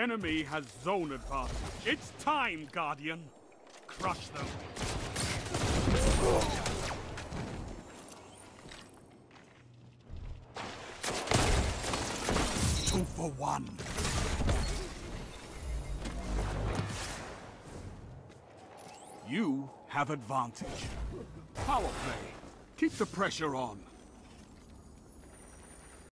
enemy has zone advantage. It's time, Guardian. Crush them. Two for one. You have advantage. Power play. Keep the pressure on.